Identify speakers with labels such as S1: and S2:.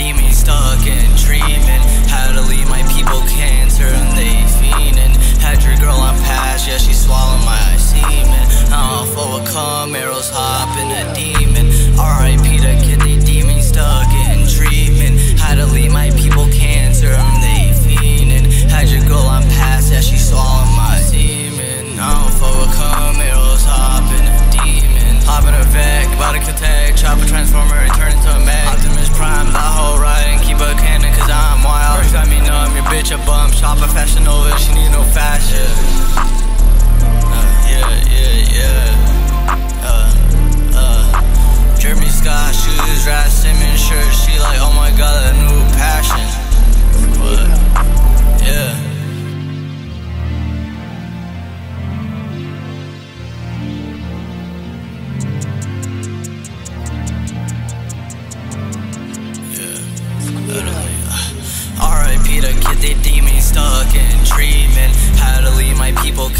S1: Demons stuck in dreaming. How to leave my people cancer and they fiending. Had your girl on pass, yeah, she swallowed my semen. Now I'll overcome Camaro's hopping a demon. RIP to get the demon stuck in treatment. How to leave my people cancer and they fiending. Had your girl on pass, yeah, she swallowed my semen. Now I'll overcome Camaro's hopping a demon. Hopping a Vec, body chop a transformer, turn it. draft Simmons shirt. She like, oh my god, a new passion. But yeah. stuck in treatment. Had to leave my people.